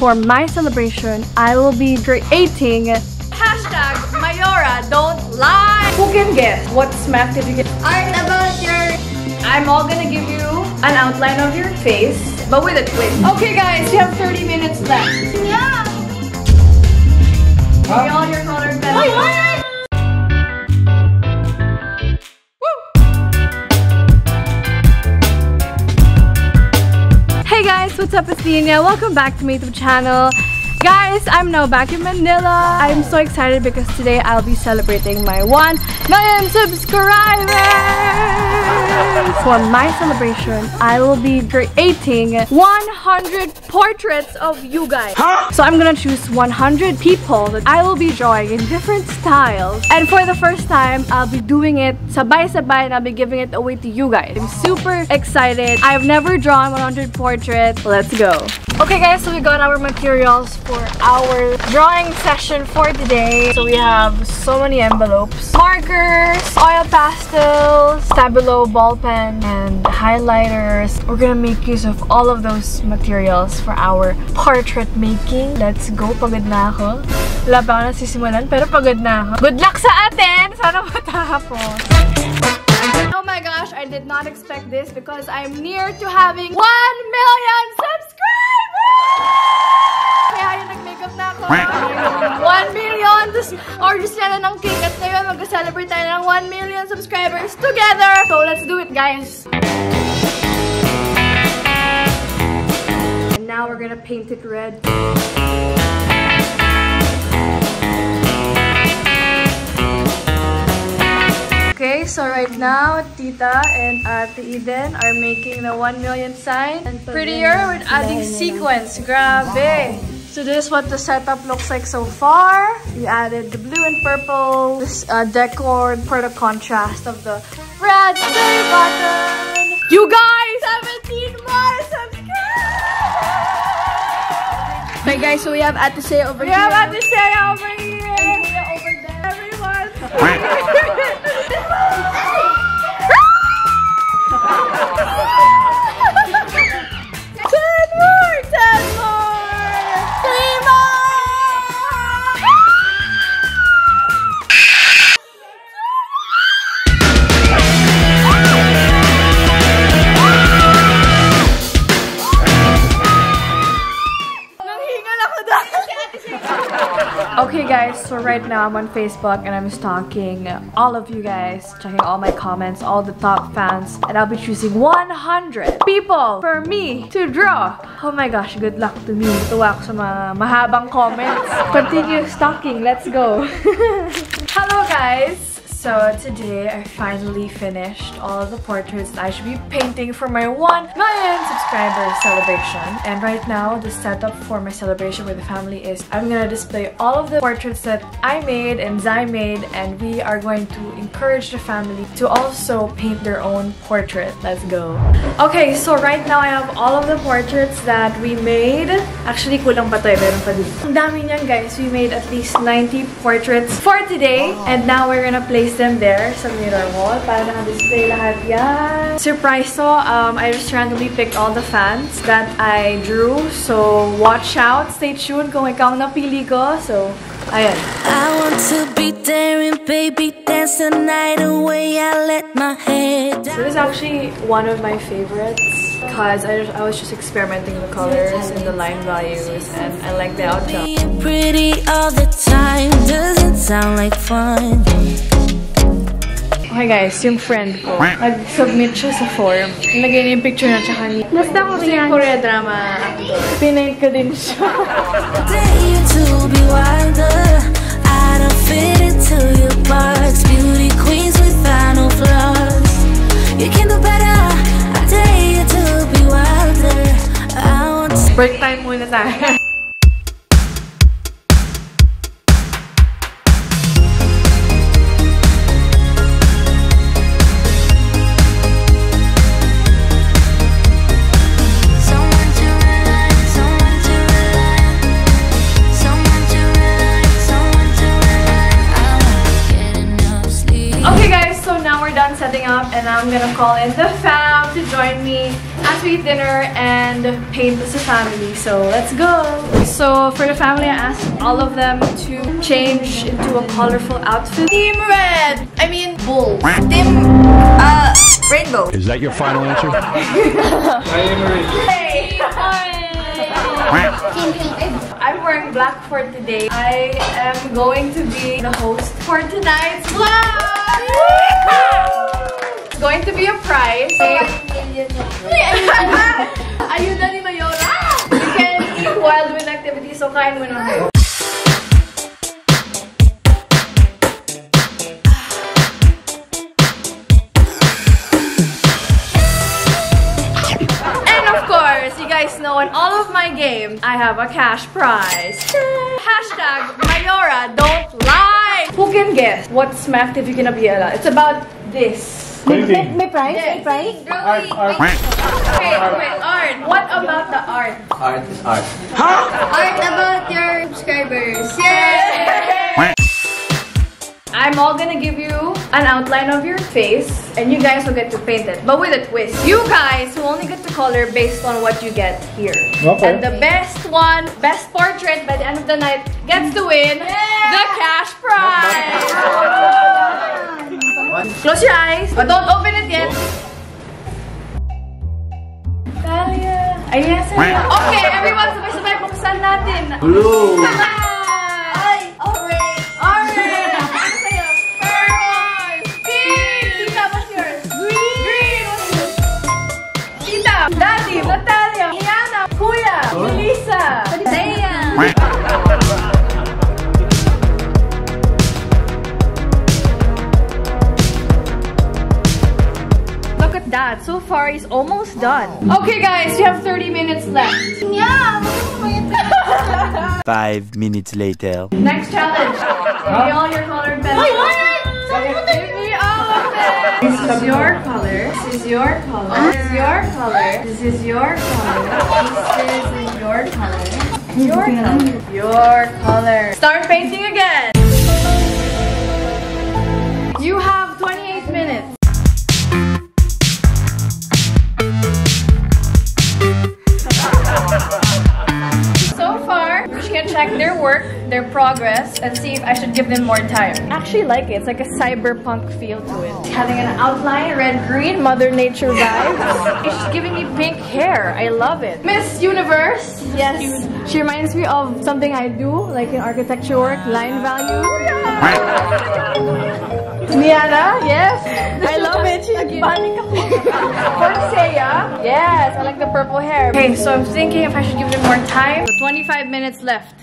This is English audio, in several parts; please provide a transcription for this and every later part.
For my celebration, I will be creating hashtag Mayora don't lie. Who can guess what smack did you get? Art about your... I'm all gonna give you an outline of your face, but with a twist. Okay guys, you have 30 minutes left. Yeah! Me all your colored pencils. What's up? It's. Welcome back to my YouTube channel. Guys, I'm now back in Manila. I'm so excited because today I'll be celebrating my 1 million subscribers! For my celebration, I will be creating 100 portraits of you guys. So I'm gonna choose 100 people that I will be drawing in different styles. And for the first time, I'll be doing it sabay-sabay and I'll be giving it away to you guys. I'm super excited. I've never drawn 100 portraits. Let's go. Okay guys, so we got our materials for our drawing session for today. So we have so many envelopes. Markers, oil pastels, Stabilo ball pen, and highlighters. We're gonna make use of all of those materials for our portrait making. Let's go. Pagod na ako. Wala pa ako nasisimulan, pero pagod na ako. Good luck sa atin! Sana matapos. Oh my gosh, I did not expect this because I'm near to having 1 million subscribers! Kaya yun, nag-makeup na ako. 1 million! Tapos, order sila ng cake at ngayon mag-celebrate tayo ng 1 million subscribers together! So, let's do it, guys! And now we're gonna paint it red. Okay, so right now, Tita and Ate Eden are making the 1 million sign. And prettier with adding sequins. Grabe! So this is what the setup looks like so far. We added the blue and purple this uh, decor for the contrast of the red belly button. You guys, 17 more subscribers! Okay guys, so we have Ate Shea over We here. have Ate Shea over here. And Kuya over there. Everyone. Ten Okay guys, so right now I'm on Facebook and I'm stalking all of you guys, checking all my comments, all the top fans, and I'll be choosing 100 people for me to draw. Oh my gosh, good luck to me. Tuwa ako sa mga mahabang comments. Continue stalking, let's go. Hello guys! So today I finally finished all of the portraits that I should be painting for my 1 million subscribers celebration. And right now the setup for my celebration with the family is I'm gonna display all of the portraits that I made and Zai made and we are going to encourage the family to also paint their own portrait. Let's go. Okay, so right now I have all of the portraits that we made. Actually, kulang pa to eh. Meron pa dito. Ang dami niyan guys. We made at least 90 portraits for today. And now we're gonna place them there sa mirror wall para naka-display lahat yan. Surprise to, um, I just randomly picked all the fans that I drew. So, watch out. Stay tuned kung ikaw ang napili ko. So, ayan. I want to be there and baby dance the night away. I let my head So this is actually one of my favorites because I, I was just experimenting the colors and the line values and I like the outcome. Being pretty all the time doesn't sound like fun. Okay guys, yung friend ko, nag-submit siya sa form. Nilagay niya yung picture na tsaka niya. Basta ko si Korea drama actor. Pinaint ko din siya. Dare you to be up and I'm gonna call in the fam to join join me as we eat dinner and paint as a family. So let's go! So for the family, I asked all of them to change into a colorful outfit. Team red. I mean, bull. Team, uh, rainbow. Is that your final answer? Hey! I'm wearing black for today. I am going to be the host for tonight's vlog! It's going to be a prize. Ayuda ni Mayora. You can eat while doing activities, so kain mo na. And of course, you guys know in all of my games, I have a cash prize. Hashtag Mayora, don't lie! Who can guess what's my activity gonna be? It's about this. May, may, may prize? May prize? Okay, wait, art. What about the art? Art is art. Huh? Art about your subscribers. Yay! I'm all gonna give you an outline of your face and you guys will get to paint it, but with a twist. You guys will only get to color based on what you get here. Okay. And the best one, best portrait by the end of the night gets to win the cash prize. Close your eyes, but don't open it yet. Talia. Ay, yes, sir. Okay, everyone, sabay-sabay buksan natin. Blue. That. So far, almost done. Okay, guys, you have 30 minutes left. Yeah. Five minutes later. Next challenge. Give me all your colored pencils. Give me all of them. This is your color. This is your color. This is your color. This is your color. This is your color. Your color. Your color. Start painting again. You have progress, and see if I should give them more time. I actually like it. It's like a cyberpunk feel to it. Having an outline, red, green, Mother Nature vibes. She's giving me pink hair. I love it. Miss Universe. Yes. She reminds me of something I do, like in architecture work, line value. Niana, yes. I love it. She's Porcea, yes. I like the purple hair. Okay, so I'm thinking if I should give them more time. So 25 minutes left.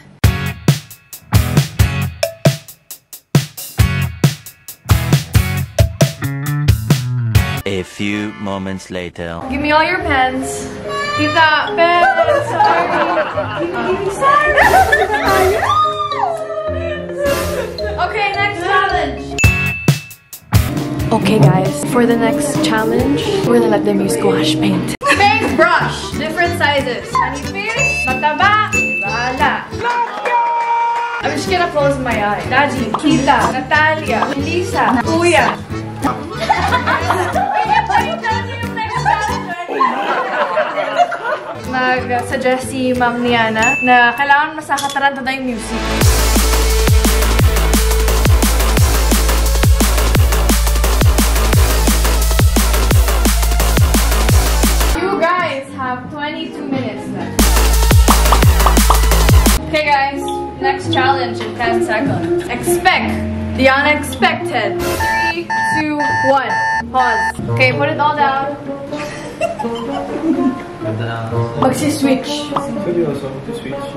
Few moments later. Give me all your pens. Tita, pens. Sorry. Give me, sorry. okay, next challenge. Okay, guys. For the next challenge, we're gonna let them use gouache paint. Paint brush. Different sizes. Manipis, mataba, bahala. I'm just gonna close my eye. Daddy, Tita, Natalia, Lisa, Kuya. Uh, Nag-suggest si Ma'am Niana na kailangan yung music. You guys have 22 minutes left. Okay guys, next challenge in 10 seconds. Expect the unexpected. Three, two, one. Pause. Okay, put it all down. Magsi-switch. Seryoso, switch.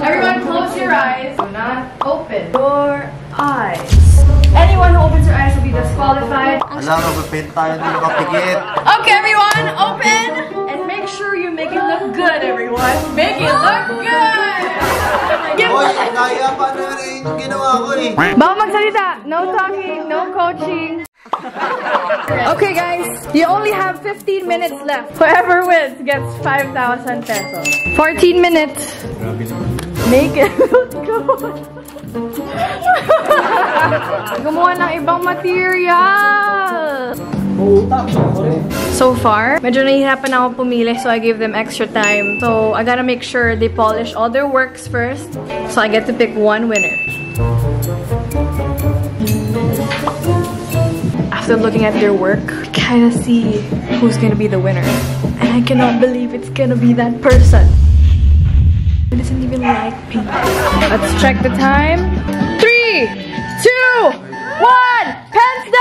Everyone close your eyes. Do not open your eyes. Anyone who opens their eyes will be disqualified. Alam, magpipint tayo ng nakapikit. Okay, everyone, open! And make sure you make it look good, everyone. Make it look good! Hoy, kaya pa na rin yung ginawa ko eh. Bawal magsalita. No talking, no coaching. Okay, guys, you only have 15 minutes left. Whoever wins gets 5,000 pesos. 14 minutes. Make it look good. Gumawa ng ibang material. So far, medyo nahihirapan ako pumili so I gave them extra time. So I gotta make sure they polish all their works first so I get to pick one winner. After looking at their work, I kinda see who's gonna be the winner. And I cannot believe it's gonna be that person. He doesn't even like pink. Let's check the time. Three, two, one, down!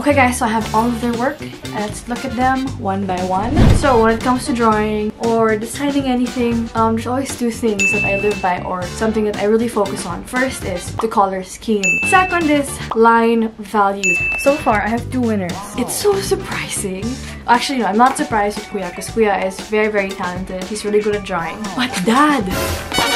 Okay guys, so I have all of their work. Let's look at them one by one. So when it comes to drawing or deciding anything, um, there's always two things that I live by or something that I really focus on. First is the color scheme. Second is line values. So far, I have two winners. It's so surprising. Actually, no, I'm not surprised with Kuya because Kuya is very, very talented. He's really good at drawing. But Dad!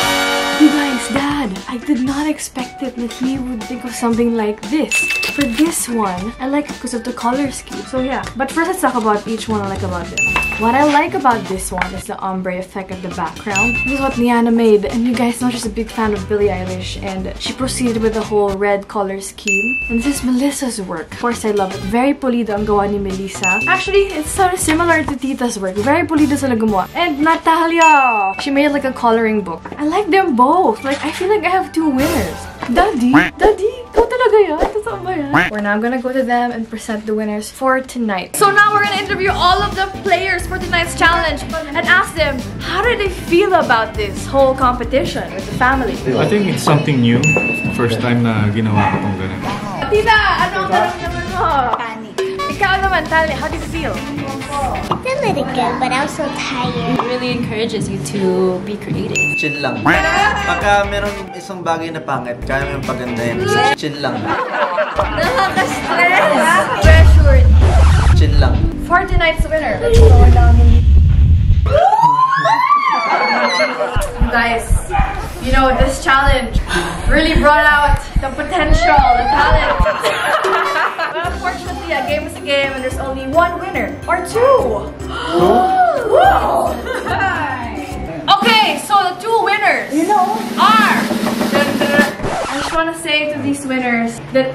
You guys, Dad, I did not expect it that he would think of something like this. For this one, I like it because of the color scheme. So yeah, but first let's talk about each one I like about them. What I like about this one is the ombre effect at the background. This is what Niana made, and you guys know she's a big fan of Billie Eilish, and she proceeded with the whole red color scheme. And this is Melissa's work. Of course, I love it. Very pulido ang gawa ni Melissa. Actually, it's sort of similar to Tita's work. Very pulido sila gumawa. And Natalia! She made like a coloring book. I like them both. Like, I feel like I have two winners. Daddy? Daddy? Talaga yan? Totoo ba yan? We're now gonna go to them and present the winners for tonight. So now we're gonna interview all of the players for tonight's challenge and ask them, how did they feel about this whole competition with the family? I think it's something new. First time na ginawa ko tong ganun. Tita, ano ang naramdaman mo? Panic. Ikaw naman, Tali, how do you feel? feel really good, but I'm so tired. It really encourages you to be creative. Chill lang. Pagka meron isang bagay na pangit, kaya mo yung pagandahin. Chill lang. Nakaka-stress! Pressured. Chill lang. For tonight's winner. You guys, you know, this challenge really brought out the potential, the talent. A game is a game and there's only one winner. Or two. Okay, so the two winners you know. are... I just want to say to these winners that,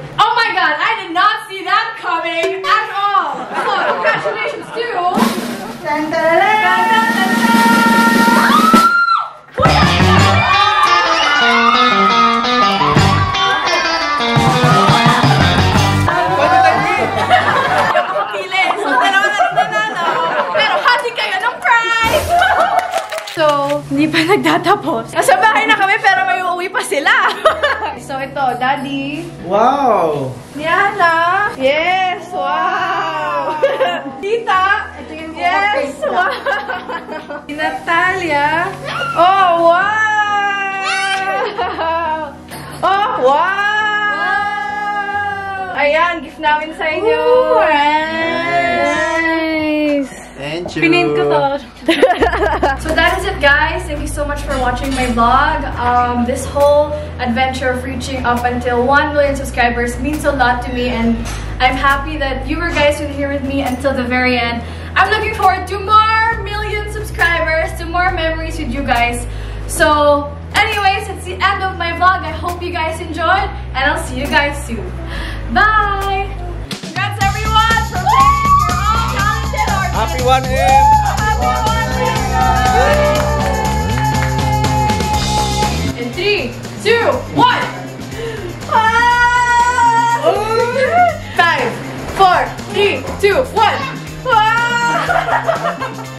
hindi pa nagtatapos. Nasa bahay na kami pero may uuwi pa sila. so, ito, Daddy. Wow! Diana. Yes, wow. Tita. Ito yung Yes, wow. Natalia. Oh, wow. Oh, wow. Ayan, gift namin sa inyo. Nice. Thank you. Pinin ko to. so that is it guys. Thank you so much for watching my vlog. Um, this whole adventure of reaching up until 1 million subscribers means a lot to me and I'm happy that you were guys were here with me until the very end. I'm looking forward to more million subscribers, to more memories with you guys. So anyways, it's the end of my vlog. I hope you guys enjoyed and I'll see you guys soon. Bye! Congrats everyone for playing your all talented artists. Happy 1M! In three, two, one. Ah! Ah!